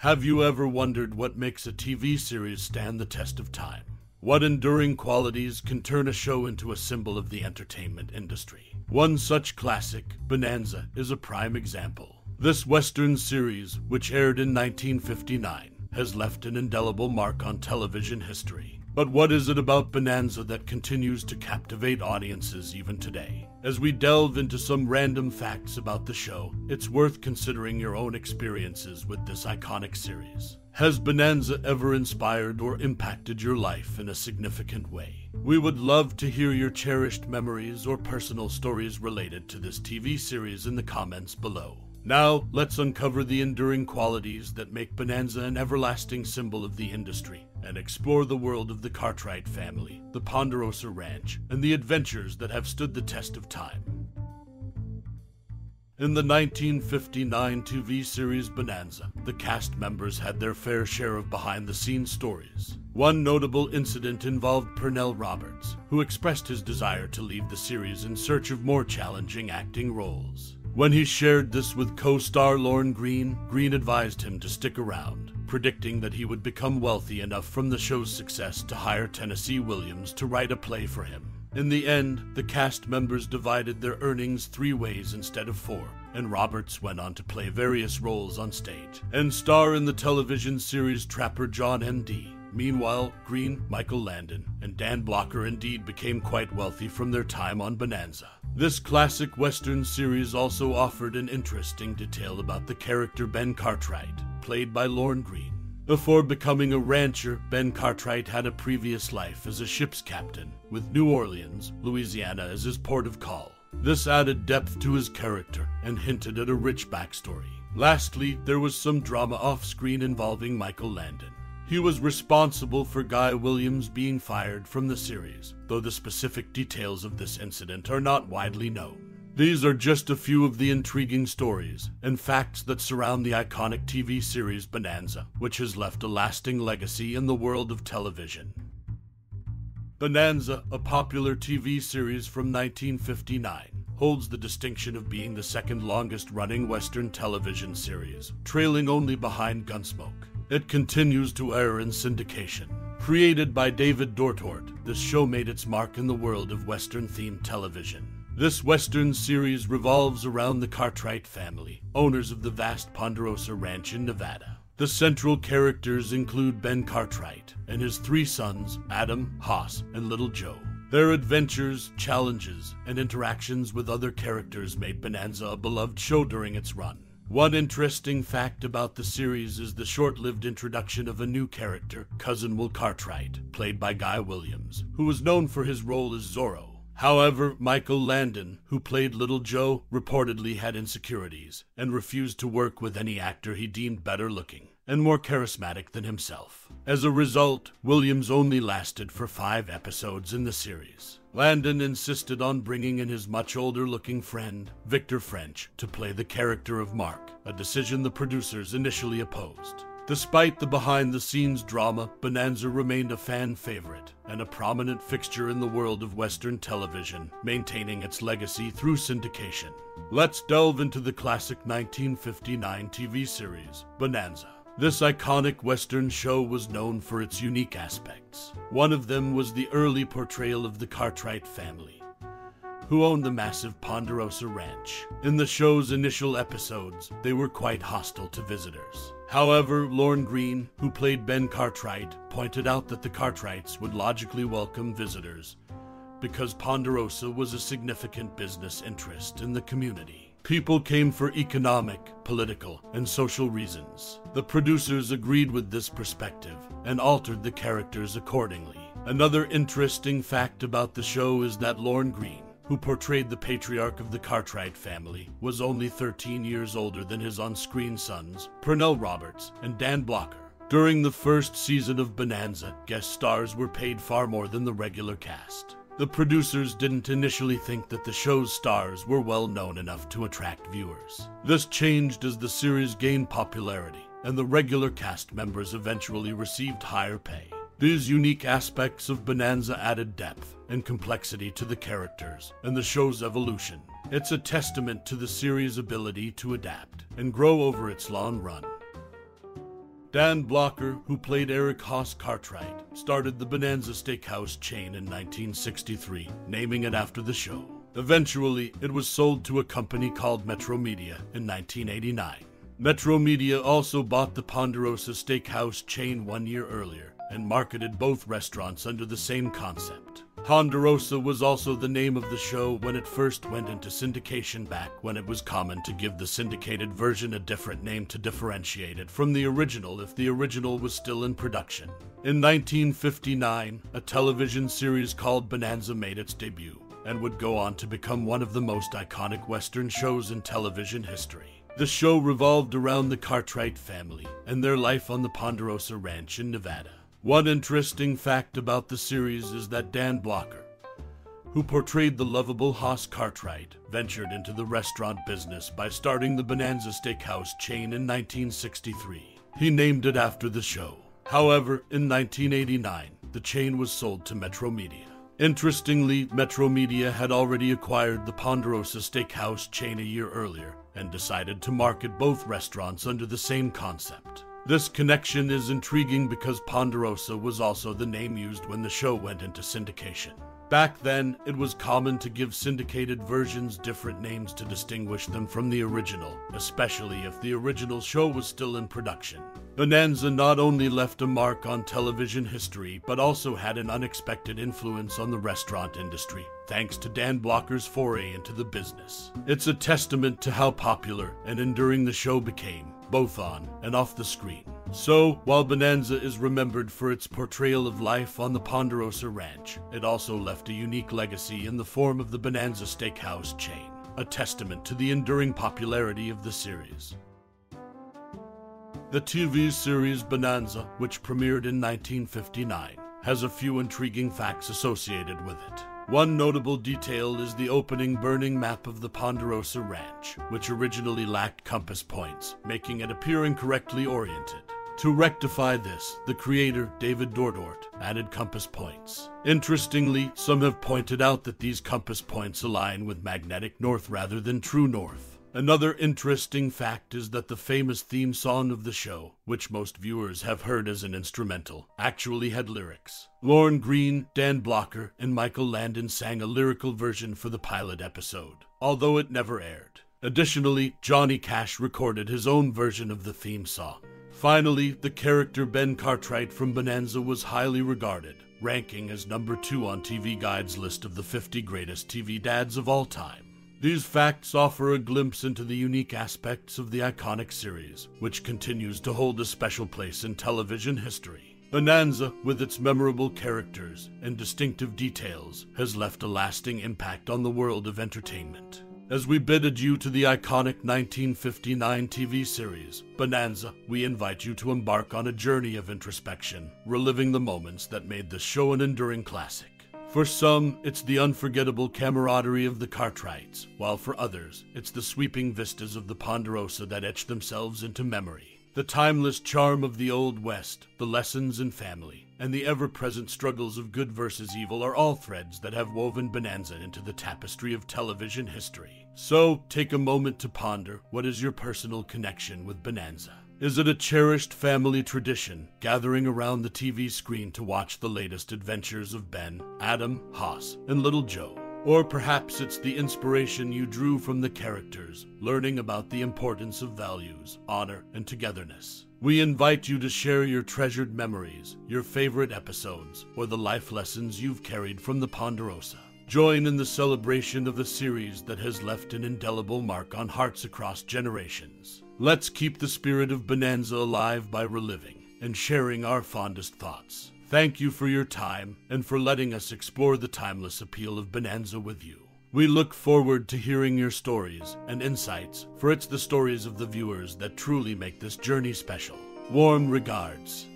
Have you ever wondered what makes a TV series stand the test of time? What enduring qualities can turn a show into a symbol of the entertainment industry? One such classic, Bonanza, is a prime example. This Western series, which aired in 1959, has left an indelible mark on television history. But what is it about Bonanza that continues to captivate audiences even today? As we delve into some random facts about the show, it's worth considering your own experiences with this iconic series. Has Bonanza ever inspired or impacted your life in a significant way? We would love to hear your cherished memories or personal stories related to this TV series in the comments below. Now, let's uncover the enduring qualities that make Bonanza an everlasting symbol of the industry and explore the world of the Cartwright family, the Ponderosa Ranch, and the adventures that have stood the test of time. In the 1959 TV series Bonanza, the cast members had their fair share of behind the scenes stories. One notable incident involved Pernell Roberts, who expressed his desire to leave the series in search of more challenging acting roles. When he shared this with co star Lorne Greene, Greene advised him to stick around, predicting that he would become wealthy enough from the show's success to hire Tennessee Williams to write a play for him. In the end, the cast members divided their earnings three ways instead of four, and Roberts went on to play various roles on stage and star in the television series Trapper John M.D. Meanwhile, Greene, Michael Landon, and Dan Blocker indeed became quite wealthy from their time on Bonanza. This classic Western series also offered an interesting detail about the character Ben Cartwright, played by Lorne Greene. Before becoming a rancher, Ben Cartwright had a previous life as a ship's captain, with New Orleans, Louisiana as his port of call. This added depth to his character and hinted at a rich backstory. Lastly, there was some drama off screen involving Michael Landon. He was responsible for Guy Williams being fired from the series, though the specific details of this incident are not widely known. These are just a few of the intriguing stories and facts that surround the iconic TV series Bonanza, which has left a lasting legacy in the world of television. Bonanza, a popular TV series from 1959, holds the distinction of being the second longest running Western television series, trailing only behind Gunsmoke. It continues to air in syndication. Created by David Dortort, this show made its mark in the world of Western themed television. This Western series revolves around the Cartwright family, owners of the vast Ponderosa Ranch in Nevada. The central characters include Ben Cartwright and his three sons, Adam, Hoss, and Little Joe. Their adventures, challenges, and interactions with other characters made Bonanza a beloved show during its run. One interesting fact about the series is the short lived introduction of a new character, Cousin Will Cartwright, played by Guy Williams, who was known for his role as Zorro. However, Michael Landon, who played Little Joe, reportedly had insecurities and refused to work with any actor he deemed better looking and more charismatic than himself. As a result, Williams only lasted for five episodes in the series. Landon insisted on bringing in his much older looking friend, Victor French, to play the character of Mark, a decision the producers initially opposed. Despite the behind the scenes drama, Bonanza remained a fan favorite and a prominent fixture in the world of Western television, maintaining its legacy through syndication. Let's delve into the classic 1959 TV series, Bonanza. This iconic Western show was known for its unique aspects. One of them was the early portrayal of the Cartwright family, who owned the massive Ponderosa Ranch. In the show's initial episodes, they were quite hostile to visitors. However, Lorne Greene, who played Ben Cartwright, pointed out that the Cartwrights would logically welcome visitors because Ponderosa was a significant business interest in the community. People came for economic, political, and social reasons. The producers agreed with this perspective and altered the characters accordingly. Another interesting fact about the show is that Lorne Greene, who portrayed the patriarch of the Cartwright family, was only 13 years older than his on screen sons, Pernell Roberts and Dan Blocker. During the first season of Bonanza, guest stars were paid far more than the regular cast. The producers didn't initially think that the show's stars were well known enough to attract viewers. This changed as the series gained popularity, and the regular cast members eventually received higher pay. These unique aspects of Bonanza added depth and complexity to the characters and the show's evolution. It's a testament to the series' ability to adapt and grow over its long run. Dan Blocker, who played Eric Hoss Cartwright, started the Bonanza Steakhouse chain in 1963, naming it after the show. Eventually, it was sold to a company called Metromedia in 1989. Metromedia also bought the Ponderosa Steakhouse chain one year earlier and marketed both restaurants under the same concept. Ponderosa was also the name of the show when it first went into syndication back when it was common to give the syndicated version a different name to differentiate it from the original if the original was still in production. In 1959, a television series called Bonanza made its debut and would go on to become one of the most iconic Western shows in television history. The show revolved around the Cartwright family and their life on the Ponderosa Ranch in Nevada. One interesting fact about the series is that Dan Blocker, who portrayed the lovable Hoss Cartwright, ventured into the restaurant business by starting the Bonanza Steakhouse chain in 1963. He named it after the show. However, in 1989, the chain was sold to Metromedia. Interestingly, Metromedia had already acquired the Ponderosa Steakhouse chain a year earlier and decided to market both restaurants under the same concept. This connection is intriguing because Ponderosa was also the name used when the show went into syndication. Back then, it was common to give syndicated versions different names to distinguish them from the original, especially if the original show was still in production. Bonanza not only left a mark on television history, but also had an unexpected influence on the restaurant industry, thanks to Dan Blocker's foray into the business. It's a testament to how popular and enduring the show became, both on and off the screen. So, while Bonanza is remembered for its portrayal of life on the Ponderosa Ranch, it also left a unique legacy in the form of the Bonanza Steakhouse chain, a testament to the enduring popularity of the series. The TV series Bonanza, which premiered in 1959, has a few intriguing facts associated with it. One notable detail is the opening burning map of the Ponderosa Ranch, which originally lacked compass points, making it appear incorrectly oriented. To rectify this, the creator, David Dortort, added compass points. Interestingly, some have pointed out that these compass points align with magnetic north rather than true north. Another interesting fact is that the famous theme song of the show, which most viewers have heard as an instrumental, actually had lyrics. Lorne Greene, Dan Blocker, and Michael Landon sang a lyrical version for the pilot episode, although it never aired. Additionally, Johnny Cash recorded his own version of the theme song. Finally, the character Ben Cartwright from Bonanza was highly regarded, ranking as number two on TV Guide's list of the 50 greatest TV dads of all time. These facts offer a glimpse into the unique aspects of the iconic series, which continues to hold a special place in television history. Bonanza, with its memorable characters and distinctive details, has left a lasting impact on the world of entertainment. As we bid adieu to the iconic 1959 TV series, Bonanza, we invite you to embark on a journey of introspection, reliving the moments that made the show an enduring classic. For some, it's the unforgettable camaraderie of the Cartwrights, while for others, it's the sweeping vistas of the Ponderosa that etch themselves into memory. The timeless charm of the Old West, the lessons in family, and the ever present struggles of good versus evil are all threads that have woven Bonanza into the tapestry of television history. So, take a moment to ponder what is your personal connection with Bonanza. Is it a cherished family tradition, gathering around the TV screen to watch the latest adventures of Ben, Adam, Hoss, and Little Joe? Or perhaps it's the inspiration you drew from the characters, learning about the importance of values, honor, and togetherness. We invite you to share your treasured memories, your favorite episodes, or the life lessons you've carried from the Ponderosa. Join in the celebration of the series that has left an indelible mark on hearts across generations. Let's keep the spirit of Bonanza alive by reliving and sharing our fondest thoughts. Thank you for your time and for letting us explore the timeless appeal of Bonanza with you. We look forward to hearing your stories and insights, for it's the stories of the viewers that truly make this journey special. Warm regards.